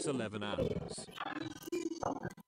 It's 11 hours.